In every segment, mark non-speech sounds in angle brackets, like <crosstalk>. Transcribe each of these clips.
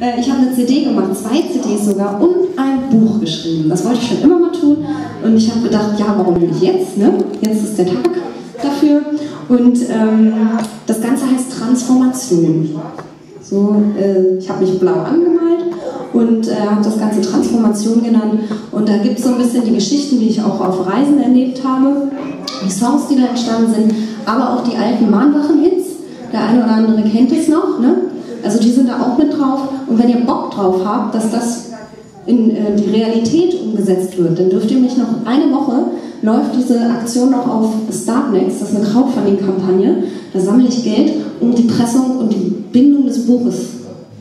Äh, ich habe eine CD gemacht, zwei CDs sogar und ein Buch geschrieben. Das wollte ich schon immer mal tun. Und ich habe gedacht, ja, warum nicht jetzt? Ne? Jetzt ist der Tag dafür. Und ähm, das Ganze heißt Transformation. So, äh, ich habe mich blau angemalt und äh, habe das Ganze Transformation genannt. Und da gibt es so ein bisschen die Geschichten, die ich auch auf Reisen erlebt habe, die Songs, die da entstanden sind, aber auch die alten Mahnwachen-Hits. Der eine oder andere kennt es noch. Ne? Also die sind da auch mit drauf. Und wenn ihr Bock drauf habt, dass das in äh, die Realität umgesetzt wird, dann dürft ihr mich noch eine Woche läuft diese Aktion noch auf Startnext, das ist eine Crowdfunding-Kampagne. Da sammle ich Geld, um die Pressung und die Bindung des Buches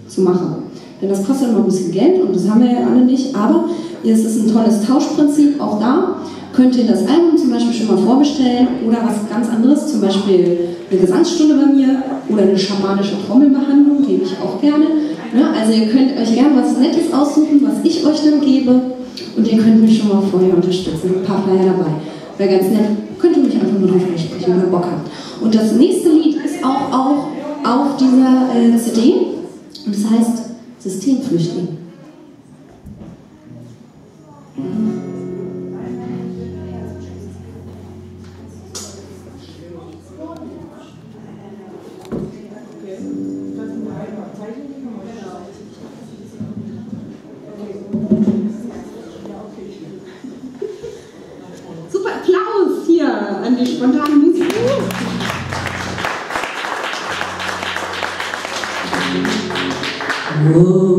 zu machen. Denn das kostet immer ein bisschen Geld und das haben wir ja alle nicht. Aber es ist ein tolles Tauschprinzip. Auch da könnt ihr das Album zum Beispiel schon mal vorbestellen oder was ganz anderes, zum Beispiel eine Gesangsstunde bei mir oder eine schamanische Trommelbehandlung, gebe ich auch gerne. Ja, also ihr könnt euch gerne was Nettes aussuchen, was ich euch dann gebe und ihr könnt mich schon mal vorher unterstützen. Ein paar Flyer dabei. Wäre ganz nett. Könnt ihr mich einfach nur drauf ansprechen, wenn ihr Bock habt. Und das nächste Lied ist auch, auch auf dieser äh, CD und das heißt Systemflüchtling. Super Applaus hier an die spontane Musik. Am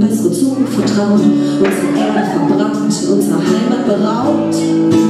bessere Zukunft vertraut, unsere Erde verbrannt, unsere Heimat beraubt.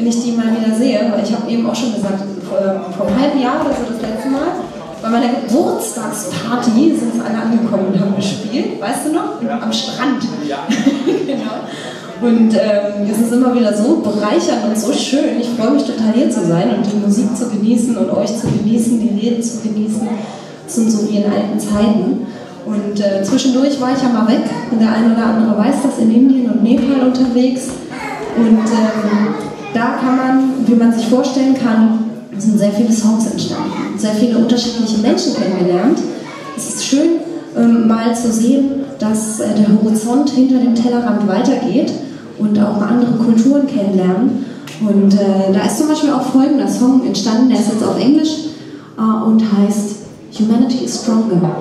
wenn ich die mal wieder sehe, weil ich habe eben auch schon gesagt, vor, vor einem halben Jahr oder so das letzte Mal, bei meiner Geburtstagsparty sind es alle angekommen und haben gespielt, weißt du noch? Am Strand. <laughs> genau. Und ähm, es ist immer wieder so bereichernd und so schön. Ich freue mich total hier zu sein und die Musik zu genießen und euch zu genießen, die Reden zu genießen. Das sind so wie in alten Zeiten. Und äh, zwischendurch war ich ja mal weg und der eine oder andere weiß das in Indien und Nepal unterwegs. Und ähm, da kann man, wie man sich vorstellen kann, sind sehr viele Songs entstanden, sehr viele unterschiedliche Menschen kennengelernt. Es ist schön, ähm, mal zu sehen, dass äh, der Horizont hinter dem Tellerrand weitergeht und auch andere Kulturen kennenlernen. Und äh, da ist zum Beispiel auch folgender Song entstanden, der ist jetzt auf Englisch äh, und heißt Humanity is Stronger.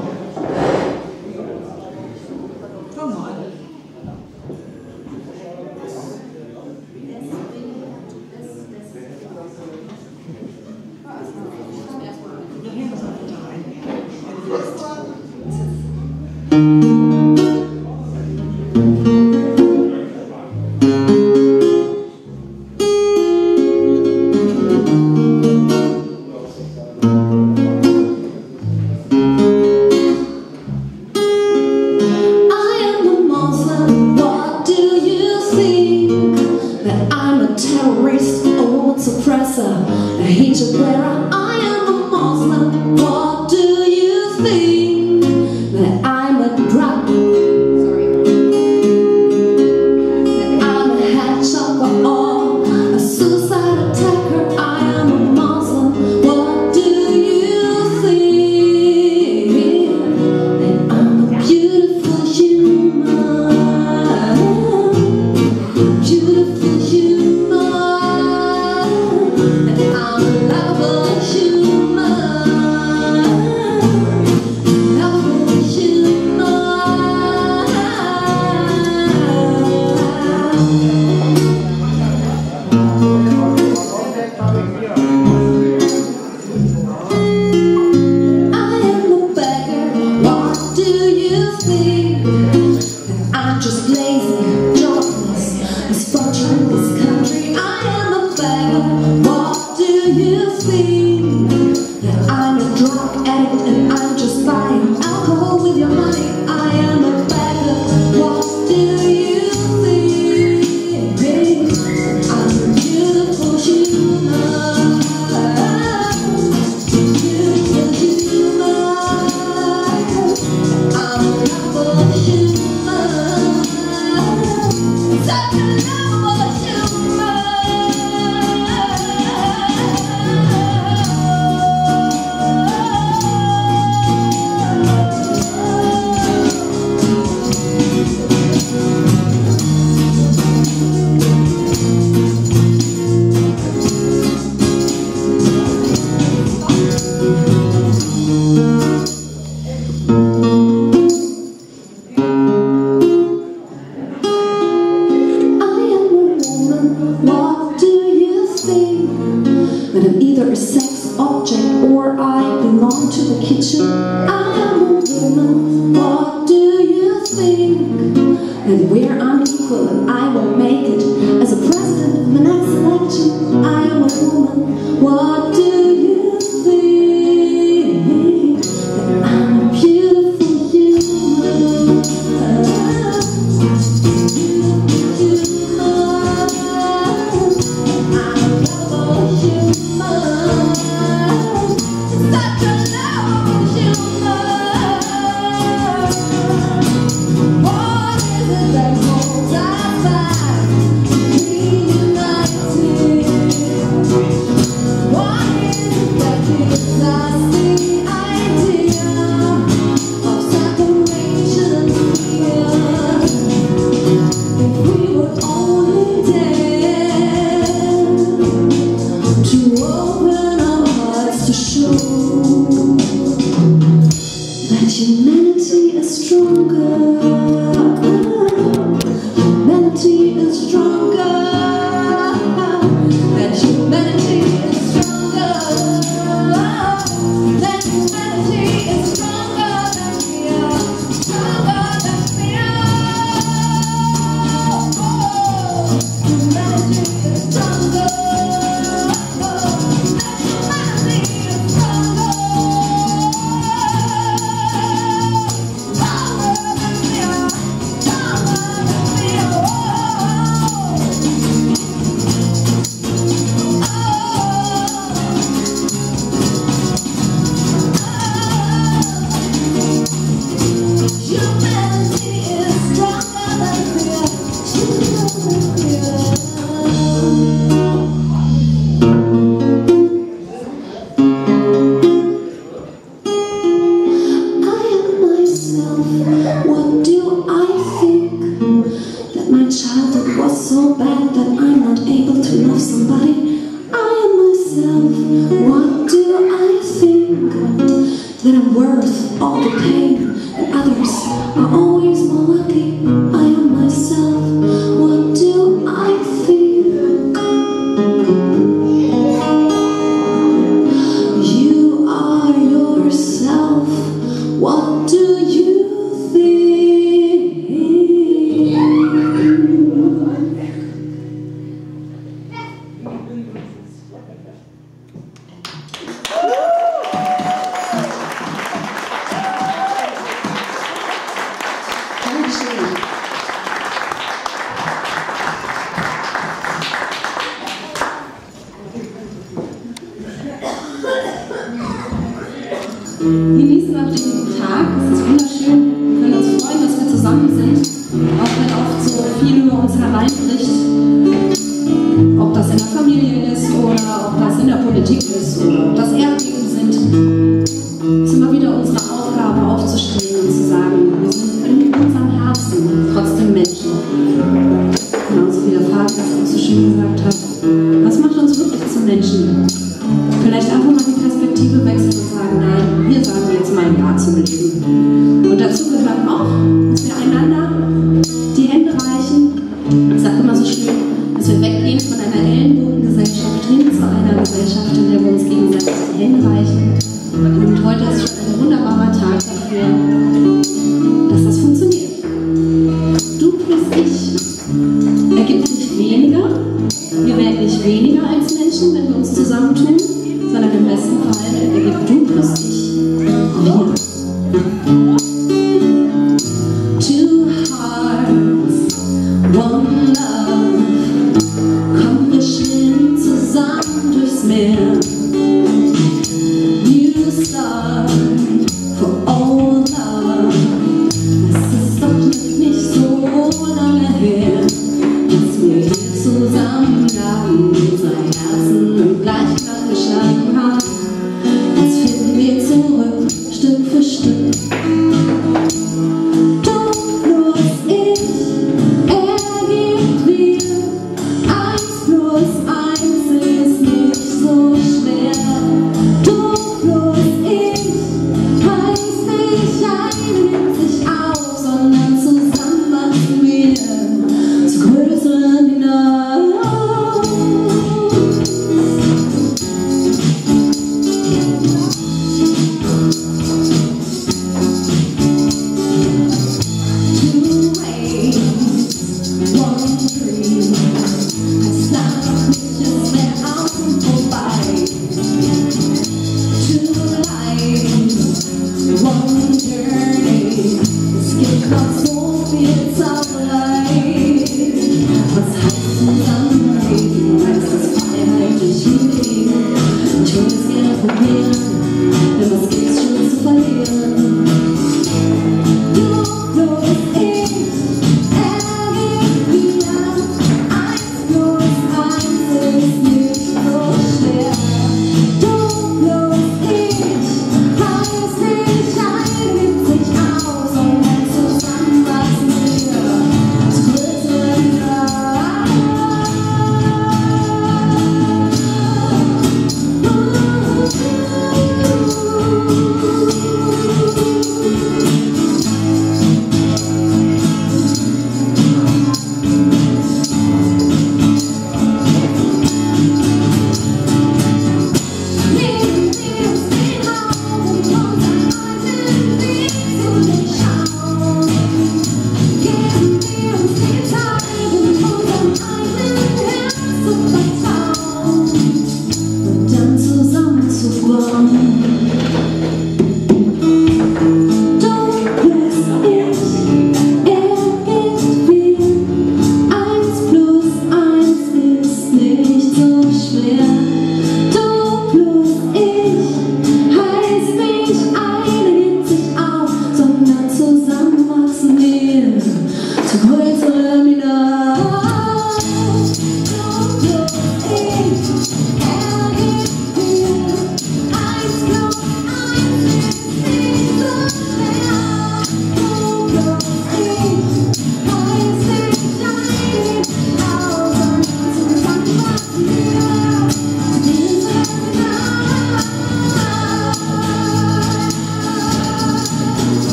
and where I'm equal, I worth all the pain that others are on. Oh. Oh.